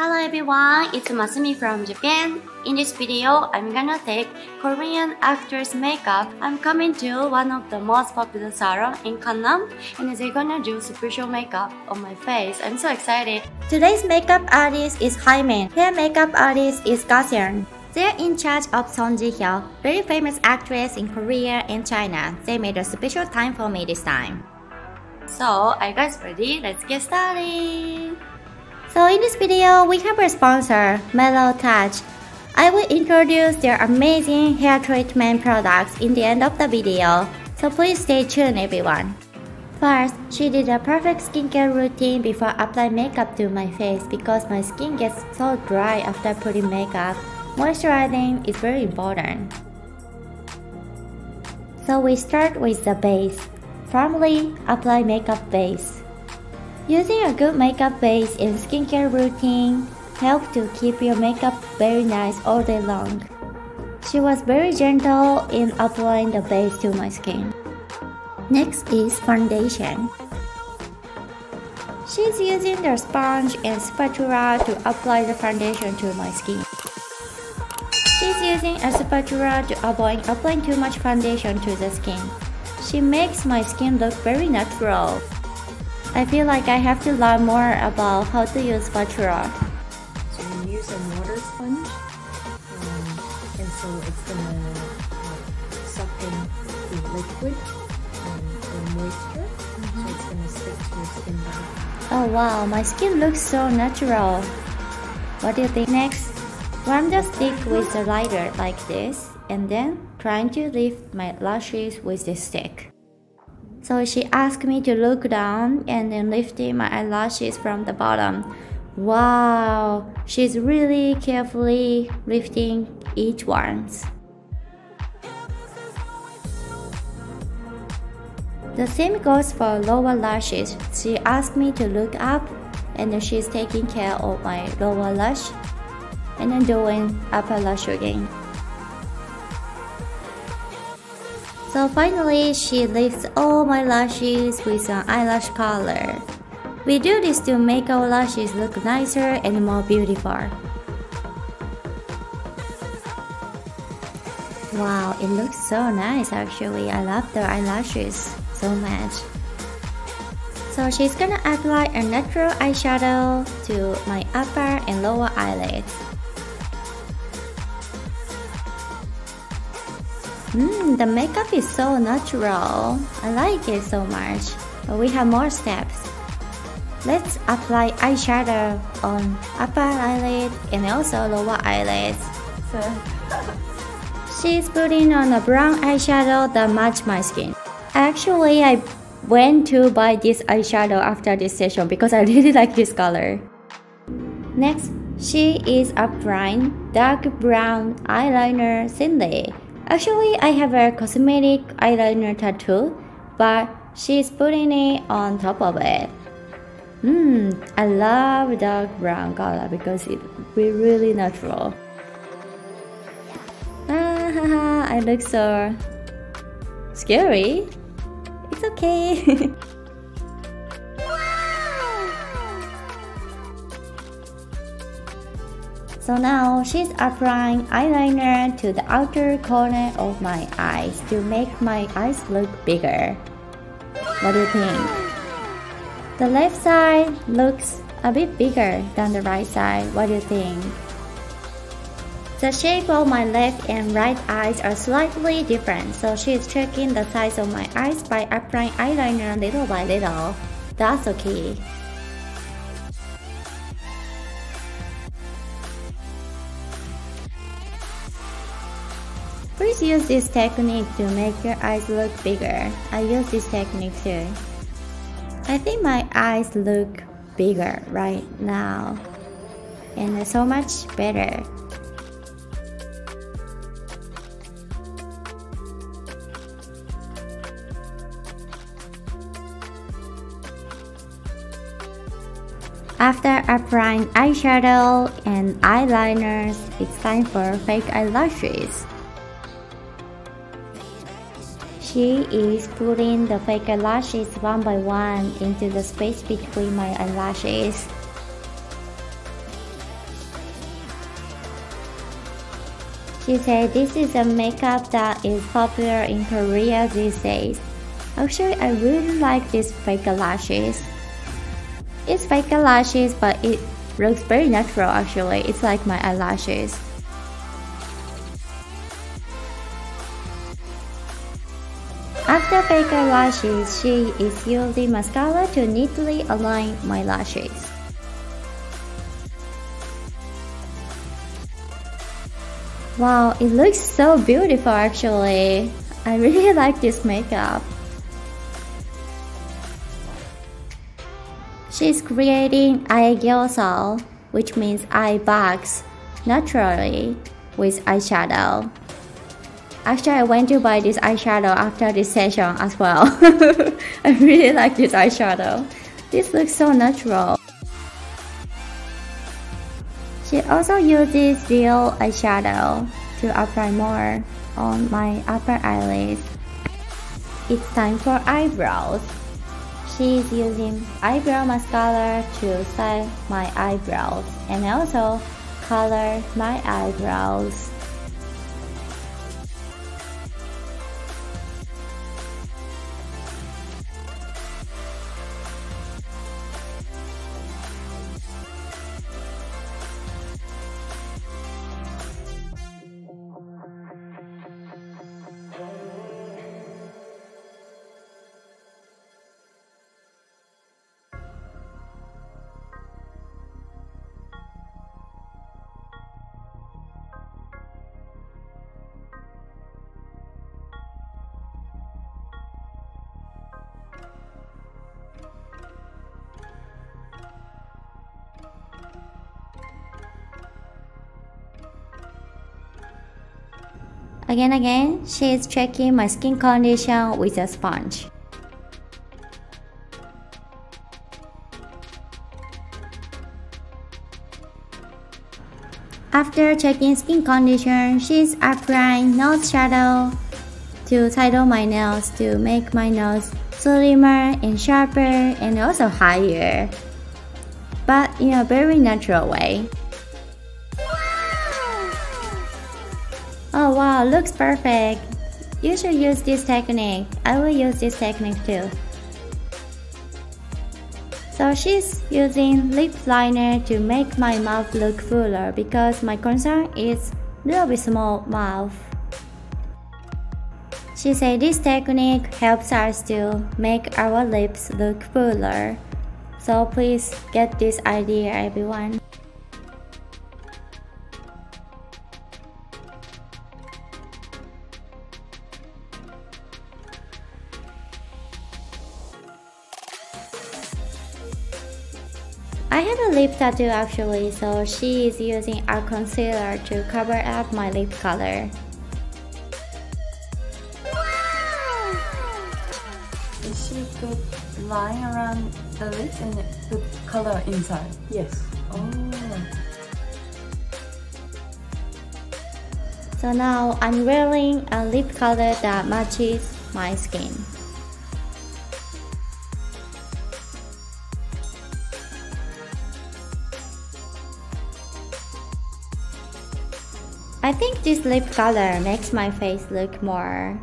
Hello everyone, it's Masumi from Japan. In this video, I'm gonna take Korean actress makeup. I'm coming to one of the most popular salon in Gangnam and they're gonna do special makeup on my face. I'm so excited. Today's makeup artist is Hyman. Hair makeup artist is Gaseon. They're in charge of Song Ji-hyo, very famous actress in Korea and China. They made a special time for me this time. So, are you guys ready? Let's get started! So in this video, we have a sponsor, Mellow Touch. I will introduce their amazing hair treatment products in the end of the video, so please stay tuned everyone. First, she did a perfect skincare routine before applying makeup to my face because my skin gets so dry after putting makeup. Moisturizing is very important. So we start with the base. Firmly apply makeup base. Using a good makeup base in skincare routine helps to keep your makeup very nice all day long. She was very gentle in applying the base to my skin. Next is foundation. She's using the sponge and spatula to apply the foundation to my skin. She's using a spatula to avoid applying too much foundation to the skin. She makes my skin look very natural. I feel like I have to learn more about how to use spatula. So you use a water sponge, um, and so it's gonna uh, suck in the liquid um, the moisture, mm -hmm. so it's gonna stick to your skin better. Oh wow, my skin looks so natural. What do you think? Next, run the stick with the lighter like this, and then trying to lift my lashes with the stick. So she asked me to look down and then lifting my eyelashes from the bottom. Wow, she's really carefully lifting each one. The same goes for lower lashes. She asked me to look up and then she's taking care of my lower lash and then doing upper lash again. So finally, she lifts all my lashes with an eyelash color. We do this to make our lashes look nicer and more beautiful. Wow, it looks so nice actually. I love the eyelashes so much. So she's gonna apply a natural eyeshadow to my upper and lower eyelids. Mmm, the makeup is so natural. I like it so much. But we have more steps. Let's apply eyeshadow on upper eyelid and also lower eyelids. So she's putting on a brown eyeshadow that match my skin. Actually, I went to buy this eyeshadow after this session because I really like this color. Next, she is applying dark brown eyeliner thinly Actually, I have a cosmetic eyeliner tattoo, but she's putting it on top of it. Hmm, I love dark brown color because it be really natural. Ah, I look so scary. It's okay. So now she's applying eyeliner to the outer corner of my eyes to make my eyes look bigger. What do you think? The left side looks a bit bigger than the right side. What do you think? The shape of my left and right eyes are slightly different, so she's checking the size of my eyes by applying eyeliner little by little. That's okay. Use this technique to make your eyes look bigger. I use this technique too. I think my eyes look bigger right now and so much better. After applying eyeshadow and eyeliners, it's time for fake eyelashes. She is putting the fake eyelashes one by one into the space between my eyelashes. She said this is a makeup that is popular in Korea these days. Actually, I really like these fake lashes. It's fake lashes, but it looks very natural actually. It's like my eyelashes. After fake lashes, she is using mascara to neatly align my lashes. Wow, it looks so beautiful actually. I really like this makeup. She's creating eye gyeosal, which means eye bags, naturally with eyeshadow. Actually, I went to buy this eyeshadow after this session as well. I really like this eyeshadow. This looks so natural. She also uses real eyeshadow to apply more on my upper eyelids. It's time for eyebrows. She's using eyebrow mascara to style my eyebrows and also color my eyebrows. Again again, she is checking my skin condition with a sponge. After checking skin condition, she's applying nose shadow to title my nails to make my nose slimmer and sharper and also higher, but in a very natural way. Oh wow, looks perfect. You should use this technique. I will use this technique too. So she's using lip liner to make my mouth look fuller because my concern is little bit small mouth. She said this technique helps us to make our lips look fuller. So please get this idea everyone. I have a lip tattoo actually, so she is using a concealer to cover up my lip color. Is she put line around the lips and put color inside? Yes. Oh. So now I'm wearing a lip color that matches my skin. Think this lip color makes my face look more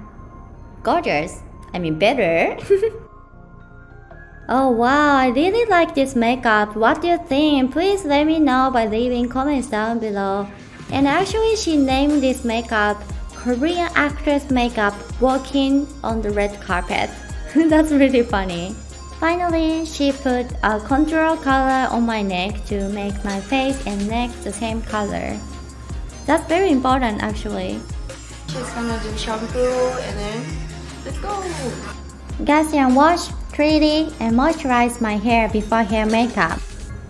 gorgeous. I mean better. oh wow, I really like this makeup. What do you think? Please let me know by leaving comments down below. And actually she named this makeup Korean actress makeup walking on the red carpet. That's really funny. Finally, she put a contour color on my neck to make my face and neck the same color. That's very important actually. She's gonna do shampoo and then let's go. Gaseon wash, treat and moisturize my hair before hair makeup.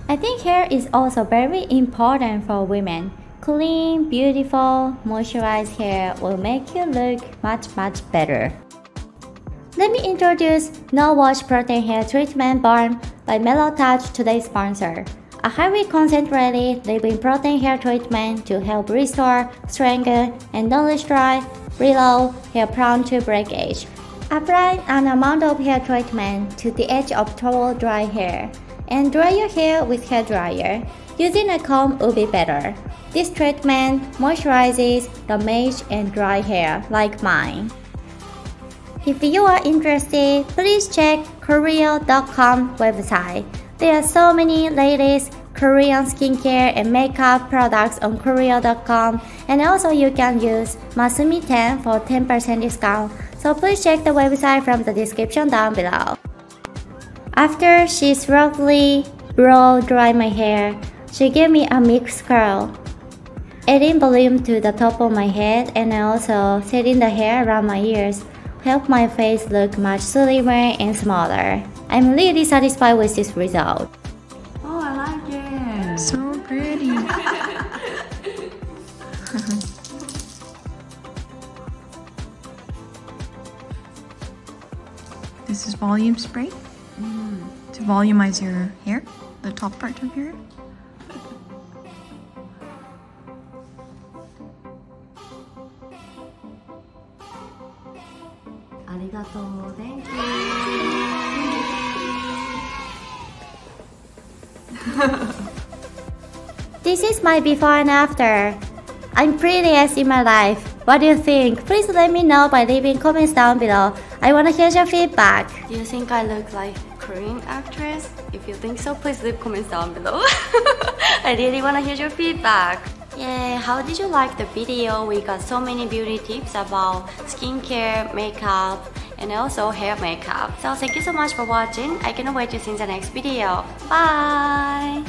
I think hair is also very important for women. Clean, beautiful, moisturized hair will make you look much much better. Let me introduce No Wash Protein Hair Treatment Balm by Mellow Touch, today's sponsor a highly concentrated leave-in protein hair treatment to help restore, strengthen, and nourish dry, brittle hair prone to breakage. Apply an amount of hair treatment to the edge of towel dry hair and dry your hair with hair dryer. Using a comb would be better. This treatment moisturizes, damaged and dry hair like mine. If you are interested, please check Korea.com website. There are so many latest Korean skincare and makeup products on Korea.com and also you can use Masumi10 for 10% discount. So please check the website from the description down below. After she's roughly blow dry my hair, she gave me a mixed curl. Adding volume to the top of my head and also setting the hair around my ears help my face look much slimmer and smaller. I'm really satisfied with this result. Pretty. this is volume spray mm. to volumize your hair, the top part of your hair. Arigato, thank you. this is my before and after. I'm prettiest in my life. What do you think? Please let me know by leaving comments down below. I wanna hear your feedback. Do you think I look like Korean actress? If you think so, please leave comments down below. I really wanna hear your feedback. Yeah, how did you like the video? We got so many beauty tips about skincare, makeup, and also hair makeup. So thank you so much for watching. I cannot wait to see the next video. Bye!